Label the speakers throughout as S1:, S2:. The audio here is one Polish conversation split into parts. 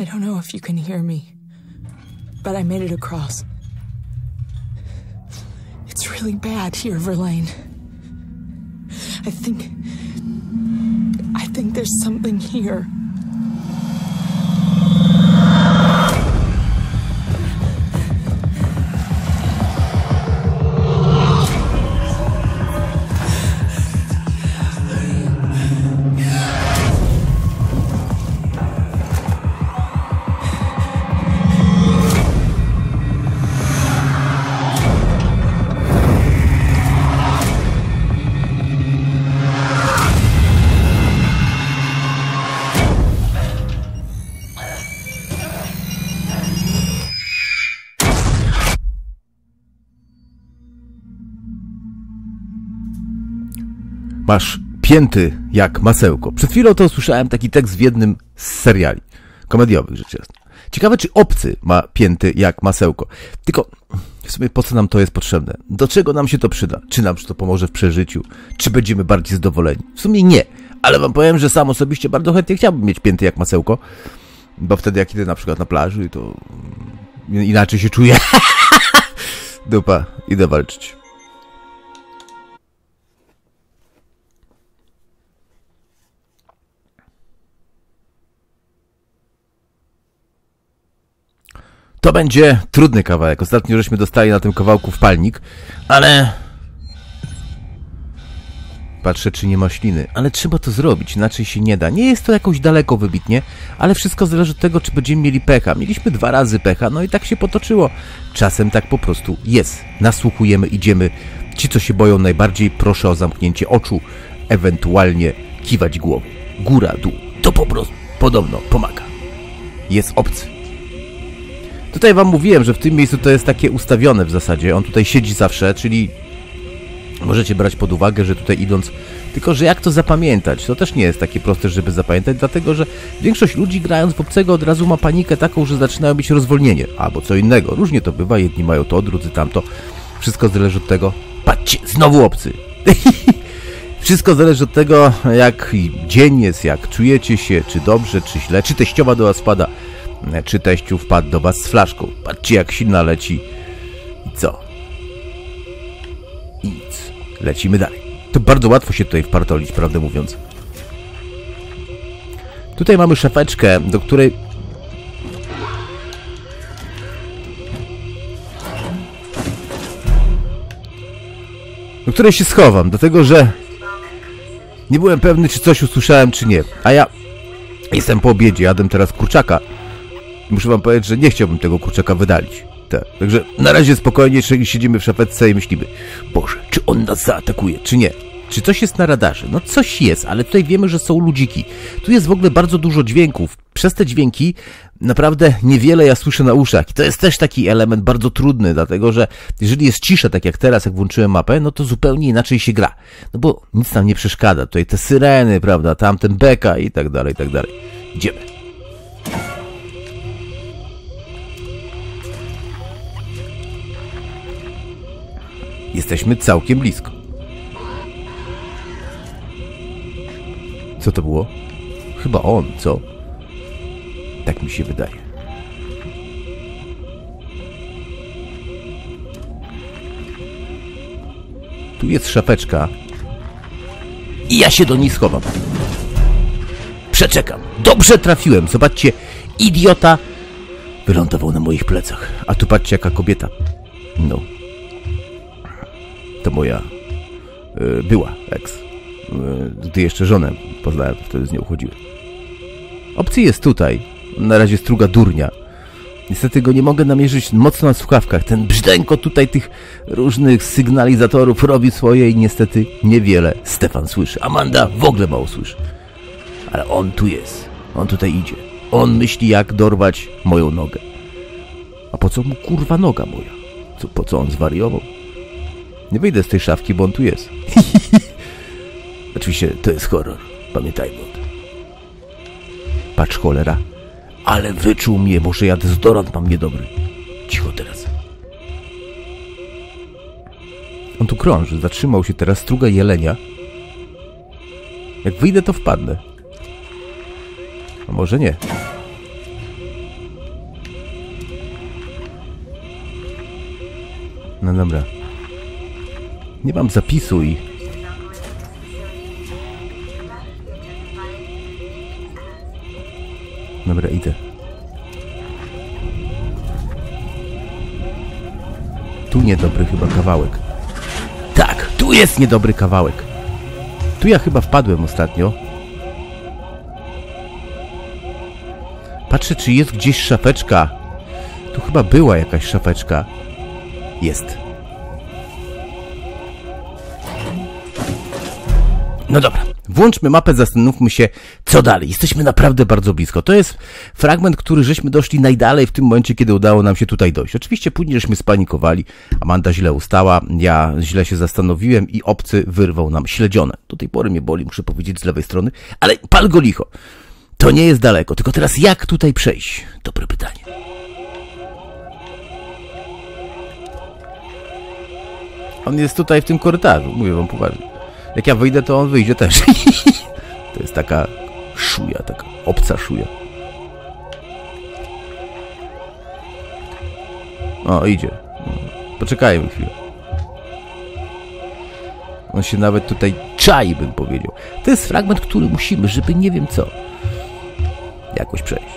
S1: I don't know if you can hear me, but I made it across. It's really bad here, Verlaine. I think. I think there's something here.
S2: Masz pięty jak masełko. Przed chwilą to usłyszałem taki tekst w jednym z seriali komediowych, rzecz jasna. Ciekawe, czy obcy ma pięty jak masełko. Tylko w sumie po co nam to jest potrzebne? Do czego nam się to przyda? Czy nam to pomoże w przeżyciu? Czy będziemy bardziej zadowoleni? W sumie nie, ale wam powiem, że sam osobiście bardzo chętnie chciałbym mieć pięty jak masełko, bo wtedy jak idę na przykład na plaży, to inaczej się czuję. Dupa, idę walczyć. To będzie trudny kawałek. Ostatnio żeśmy dostali na tym kawałku wpalnik, ale... Patrzę, czy nie ma śliny, ale trzeba to zrobić, inaczej się nie da. Nie jest to jakoś daleko wybitnie, ale wszystko zależy od tego, czy będziemy mieli pecha. Mieliśmy dwa razy pecha, no i tak się potoczyło. Czasem tak po prostu jest. Nasłuchujemy, idziemy. Ci, co się boją najbardziej, proszę o zamknięcie oczu, ewentualnie kiwać głową. Góra, dół. To po prostu podobno pomaga. Jest obcy. Tutaj wam mówiłem, że w tym miejscu to jest takie ustawione w zasadzie. On tutaj siedzi zawsze, czyli możecie brać pod uwagę, że tutaj idąc... Tylko, że jak to zapamiętać? To też nie jest takie proste, żeby zapamiętać, dlatego, że większość ludzi grając w obcego od razu ma panikę taką, że zaczynają mieć rozwolnienie, albo co innego. Różnie to bywa, jedni mają to, drudzy tamto. Wszystko zależy od tego... Patrzcie, znowu obcy! Wszystko zależy od tego, jak dzień jest, jak czujecie się, czy dobrze, czy źle, czy teściowa do was pada czy teściu wpadł do was z flaszką. Patrzcie, jak silna leci. I co? I nic. Lecimy dalej. To bardzo łatwo się tutaj wpartolić, prawdę mówiąc. Tutaj mamy szafeczkę, do której... Do której się schowam, dlatego że nie byłem pewny, czy coś usłyszałem, czy nie. A ja jestem po obiedzie, jadłem teraz kurczaka muszę wam powiedzieć, że nie chciałbym tego kurczaka wydalić. Tak. Także na razie spokojnie siedzimy w szafetce i myślimy, Boże, czy on nas zaatakuje, czy nie? Czy coś jest na radarze? No coś jest, ale tutaj wiemy, że są ludziki. Tu jest w ogóle bardzo dużo dźwięków. Przez te dźwięki naprawdę niewiele ja słyszę na uszach. I to jest też taki element bardzo trudny, dlatego że jeżeli jest cisza, tak jak teraz, jak włączyłem mapę, no to zupełnie inaczej się gra. No bo nic nam nie przeszkadza. Tutaj te syreny, prawda, tamten beka i tak dalej, i tak dalej. Idziemy. Jesteśmy całkiem blisko. Co to było? Chyba on, co? Tak mi się wydaje. Tu jest szapeczka. I ja się do niej schowam. Przeczekam. Dobrze trafiłem. Zobaczcie, idiota wylądował na moich plecach. A tu patrzcie, jaka kobieta. No, to moja y, była ex. Y, gdy jeszcze żonę poznałem, wtedy z nią chodziłem. Opcji jest tutaj. Na razie struga durnia. Niestety go nie mogę namierzyć mocno na słuchawkach. Ten brzdęko tutaj tych różnych sygnalizatorów robi swoje i niestety niewiele Stefan słyszy. Amanda w ogóle mało słyszy. Ale on tu jest. On tutaj idzie. On myśli jak dorwać moją nogę. A po co mu kurwa noga moja? Co, po co on zwariował? Nie wyjdę z tej szafki, bo on tu jest. Oczywiście to jest horror. Pamiętajmy o tym. Patrz cholera. Ale wyczuł mnie, może ja dezodorant mam niedobry. Cicho teraz. On tu krąży, zatrzymał się teraz, struga jelenia. Jak wyjdę, to wpadnę. A może nie. No dobra. Nie mam zapisu i... Dobra, idę. Tu niedobry chyba kawałek. Tak, tu jest niedobry kawałek. Tu ja chyba wpadłem ostatnio. Patrzę, czy jest gdzieś szafeczka. Tu chyba była jakaś szafeczka. Jest. No dobra, włączmy mapę, zastanówmy się, co dalej. Jesteśmy naprawdę bardzo blisko. To jest fragment, który żeśmy doszli najdalej w tym momencie, kiedy udało nam się tutaj dojść. Oczywiście później żeśmy spanikowali, Amanda źle ustała, ja źle się zastanowiłem i obcy wyrwał nam śledzione. Do tej pory mnie boli, muszę powiedzieć, z lewej strony, ale pal go licho. To nie jest daleko, tylko teraz jak tutaj przejść? Dobre pytanie. On jest tutaj w tym korytarzu, mówię wam poważnie. Jak ja wyjdę, to on wyjdzie też. to jest taka szuja, taka obca szuja. O, idzie. Poczekajmy chwilę. On się nawet tutaj czai, bym powiedział. To jest fragment, który musimy, żeby nie wiem co, jakoś przejść.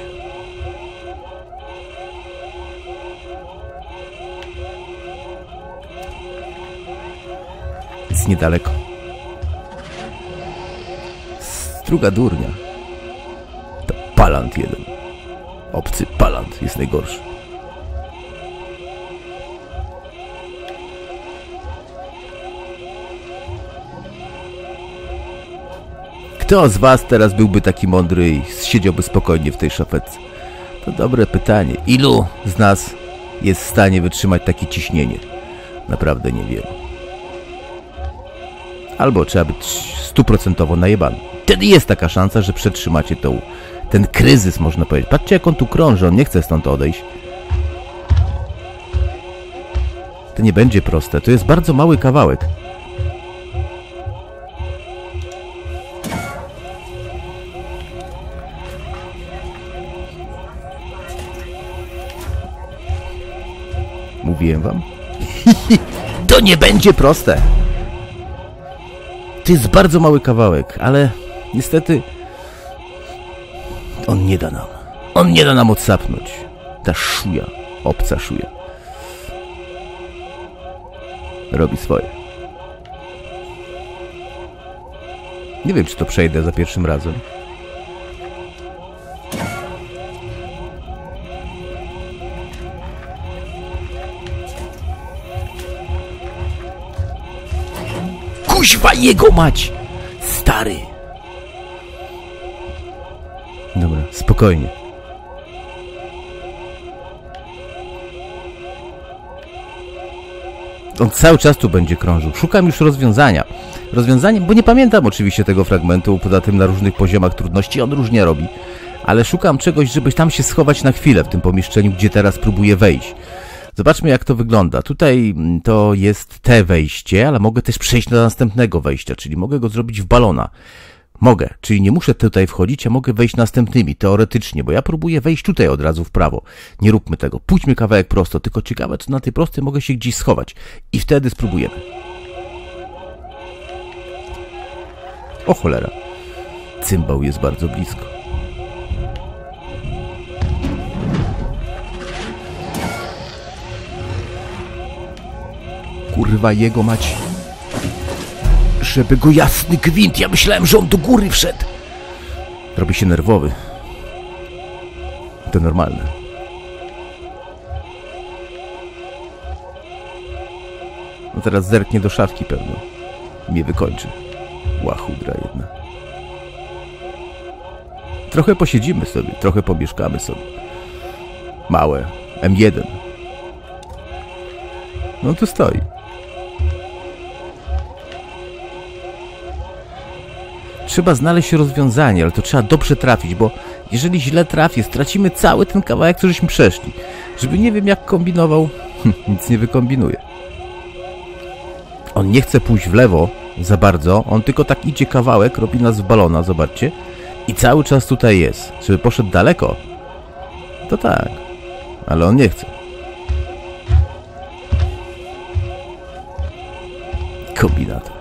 S2: Jest niedaleko. Struga durnia. To palant jeden. Obcy palant jest najgorszy. Kto z was teraz byłby taki mądry i siedziałby spokojnie w tej szafetce? To dobre pytanie. Ilu z nas jest w stanie wytrzymać takie ciśnienie? Naprawdę niewielu. Albo trzeba być stuprocentowo najebany. Wtedy jest taka szansa, że przetrzymacie tą, ten kryzys, można powiedzieć. Patrzcie, jak on tu krąży, on nie chce stąd odejść. To nie będzie proste. To jest bardzo mały kawałek. Mówiłem wam? to nie będzie proste. To jest bardzo mały kawałek, ale niestety on nie da nam. On nie da nam odsapnąć. Ta szuja, obca szuja. Robi swoje. Nie wiem, czy to przejdę za pierwszym razem. Kuźwa jego mać! Stary! Spokojnie. On cały czas tu będzie krążył. Szukam już rozwiązania. Rozwiązanie, bo nie pamiętam oczywiście tego fragmentu, poza tym na różnych poziomach trudności on różnie robi. Ale szukam czegoś, żeby tam się schować na chwilę w tym pomieszczeniu, gdzie teraz próbuję wejść. Zobaczmy, jak to wygląda. Tutaj mm, to jest te wejście, ale mogę też przejść do następnego wejścia, czyli mogę go zrobić w balona. Mogę, czyli nie muszę tutaj wchodzić, a mogę wejść następnymi, teoretycznie, bo ja próbuję wejść tutaj od razu w prawo. Nie róbmy tego. Pójdźmy kawałek prosto, tylko ciekawe, czy na tej prostej mogę się gdzieś schować. I wtedy spróbujemy. O cholera. Cymbał jest bardzo blisko. Kurwa jego mać. Żeby go jasny gwint, ja myślałem, że on do góry wszedł. Robi się nerwowy. To normalne. No teraz zerknie do szafki pewno. Mnie wykończy. Łachudra jedna. Trochę posiedzimy sobie, trochę pomieszkamy sobie. Małe. M1. No tu stoi. Trzeba znaleźć rozwiązanie, ale to trzeba dobrze trafić, bo jeżeli źle trafię, stracimy cały ten kawałek, żeśmy przeszli. Żeby nie wiem jak kombinował, nic nie wykombinuje. On nie chce pójść w lewo za bardzo, on tylko tak idzie kawałek, robi nas w balona, zobaczcie. I cały czas tutaj jest. Żeby poszedł daleko, to tak. Ale on nie chce. Kombinator.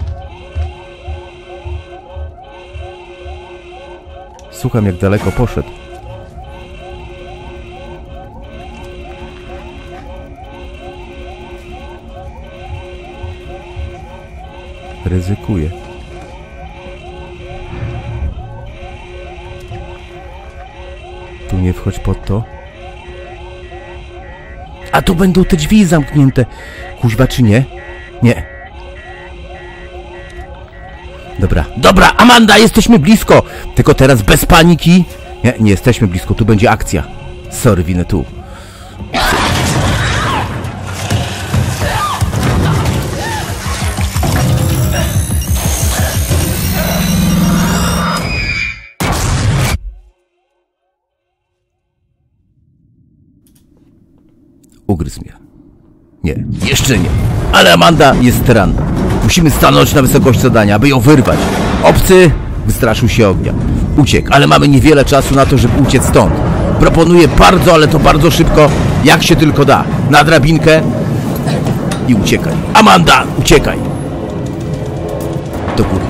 S2: Słucham, jak daleko poszedł. Ryzykuje. Tu nie wchodź pod to. A tu będą te drzwi zamknięte. Kuźwa czy nie? Nie. Dobra, dobra, Amanda, jesteśmy blisko. Tylko teraz bez paniki. Nie, nie jesteśmy blisko, tu będzie akcja. Sorry, winę tu. Ugryzł mnie. Nie, jeszcze nie. Ale Amanda jest ranna. Musimy stanąć na wysokość zadania, aby ją wyrwać. Obcy wystraszył się ognia. Uciekł, ale mamy niewiele czasu na to, żeby uciec stąd. Proponuję bardzo, ale to bardzo szybko, jak się tylko da. Na drabinkę i uciekaj. Amanda, uciekaj! Do góry.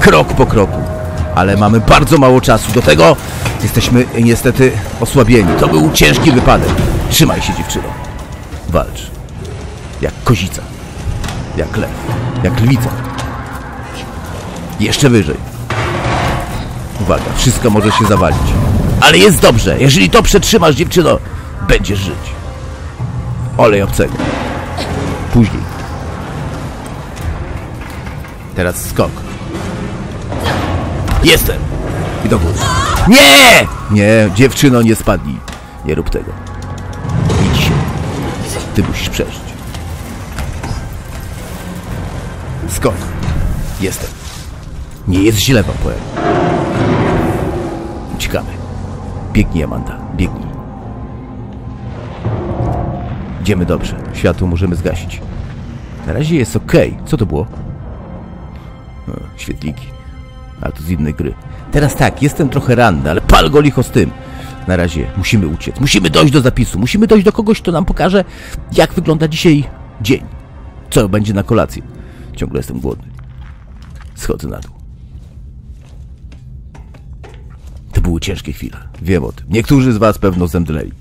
S2: Krok po kroku. Ale mamy bardzo mało czasu. Do tego jesteśmy niestety osłabieni. To był ciężki wypadek. Trzymaj się, dziewczyno. Walcz. Jak kozica. Jak lew. Jak lwica. Jeszcze wyżej. Uwaga, wszystko może się zawalić. Ale jest dobrze. Jeżeli to przetrzymasz, dziewczyno, będziesz żyć. Olej obcego. Później. Teraz skok. Jestem. I do góry. Nie! Nie, dziewczyno, nie spadnij. Nie rób tego. Idź się. Ty musisz przeżyć. Skok. Jestem. Nie jest źle, wam. Uciekamy. Biegnij, Amanda. Biegnij. Idziemy dobrze. Światło możemy zgasić. Na razie jest ok. Co to było? O, świetliki. A to z innej gry. Teraz tak, jestem trochę ranny, ale pal go licho z tym. Na razie musimy uciec. Musimy dojść do zapisu. Musimy dojść do kogoś, kto nam pokaże, jak wygląda dzisiaj dzień. Co będzie na kolację. Ciągle jestem głodny. Schodzę na dół. To były ciężkie chwile. Wiem o tym. Niektórzy z was pewno zemdleli.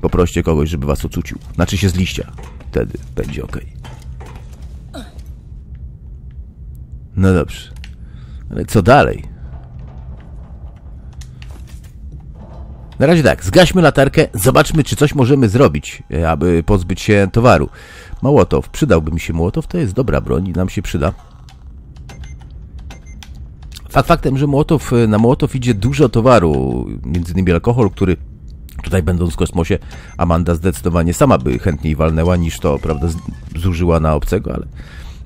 S2: Poproście kogoś, żeby was ocucił. Znaczy się z liścia. Wtedy będzie ok. No dobrze. Ale co dalej? Na razie tak, zgaśmy latarkę, zobaczmy, czy coś możemy zrobić, e, aby pozbyć się towaru. Mołotow, przydałby mi się Mołotow, to jest dobra broń i nam się przyda. Fakt faktem, że Mołotow, na Mołotow idzie dużo towaru, między innymi alkohol, który tutaj będąc w kosmosie, Amanda zdecydowanie sama by chętniej walnęła niż to, prawda, zużyła na obcego, ale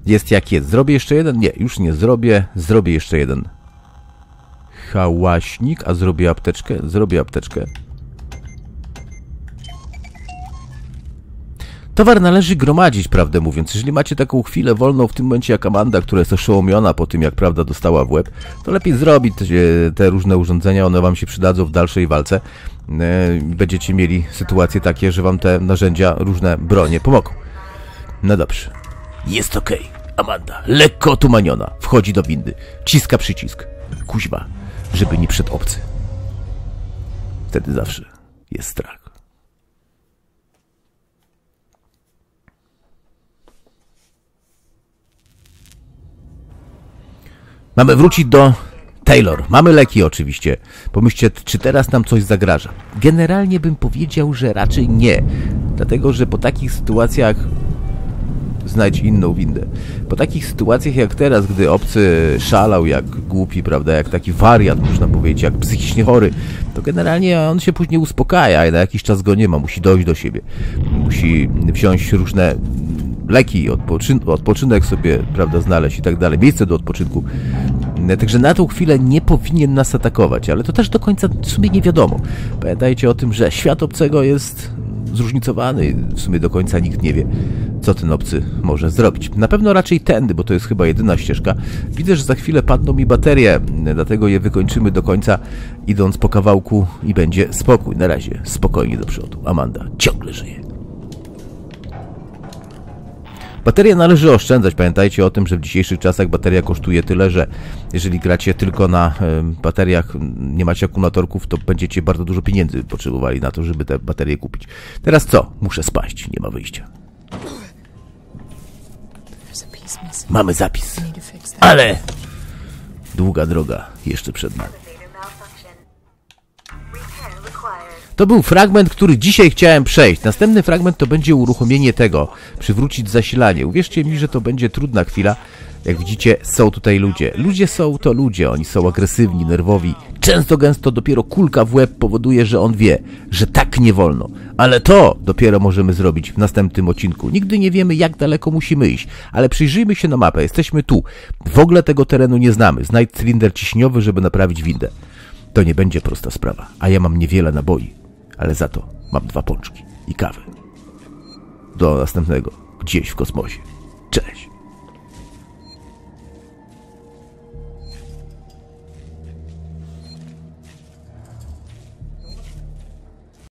S2: jest jak jest. Zrobię jeszcze jeden? Nie, już nie zrobię. Zrobię jeszcze jeden hałaśnik, a zrobię apteczkę. Zrobię apteczkę. Towar należy gromadzić, prawdę mówiąc. Jeżeli macie taką chwilę wolną w tym momencie jak Amanda, która jest oszołomiona po tym, jak prawda dostała w łeb, to lepiej zrobić te różne urządzenia, one wam się przydadzą w dalszej walce. E, będziecie mieli sytuacje takie, że wam te narzędzia, różne bronie pomogą. No dobrze. Jest okej. Okay. Amanda, lekko otumaniona, wchodzi do windy, ciska przycisk. Kuźba, żeby nie przed obcy. Wtedy zawsze jest strach. Mamy wrócić do Taylor. Mamy leki oczywiście. Pomyślcie, czy teraz nam coś zagraża. Generalnie bym powiedział, że raczej nie. Dlatego, że po takich sytuacjach znajdź inną windę. Po takich sytuacjach jak teraz, gdy obcy szalał jak głupi, prawda, jak taki wariat, można powiedzieć, jak psychicznie chory, to generalnie on się później uspokaja i na jakiś czas go nie ma, musi dojść do siebie. Musi wziąć różne leki, odpoczyn odpoczynek sobie, prawda, znaleźć i tak dalej, miejsce do odpoczynku. Także na tą chwilę nie powinien nas atakować, ale to też do końca w sumie nie wiadomo. Pamiętajcie o tym, że świat obcego jest zróżnicowany, w sumie do końca nikt nie wie, co ten obcy może zrobić. Na pewno raczej tędy, bo to jest chyba jedyna ścieżka. Widzę, że za chwilę padną mi baterie, dlatego je wykończymy do końca, idąc po kawałku i będzie spokój. Na razie spokojnie do przodu. Amanda ciągle żyje. Bateria należy oszczędzać. Pamiętajcie o tym, że w dzisiejszych czasach bateria kosztuje tyle, że jeżeli gracie tylko na bateriach, nie macie akumulatorków, to będziecie bardzo dużo pieniędzy potrzebowali na to, żeby te baterie kupić. Teraz co? Muszę spaść, nie ma wyjścia. Mamy zapis. Ale długa droga jeszcze przed nami. To był fragment, który dzisiaj chciałem przejść. Następny fragment to będzie uruchomienie tego, przywrócić zasilanie. Uwierzcie mi, że to będzie trudna chwila. Jak widzicie, są tutaj ludzie. Ludzie są to ludzie, oni są agresywni, nerwowi. Często gęsto dopiero kulka w łeb powoduje, że on wie, że tak nie wolno. Ale to dopiero możemy zrobić w następnym odcinku. Nigdy nie wiemy, jak daleko musimy iść, ale przyjrzyjmy się na mapę. Jesteśmy tu. W ogóle tego terenu nie znamy. Znajdź cylinder ciśniowy, żeby naprawić windę. To nie będzie prosta sprawa, a ja mam niewiele naboi, ale za to mam dwa pączki i kawę. Do następnego, gdzieś w kosmosie. Cześć.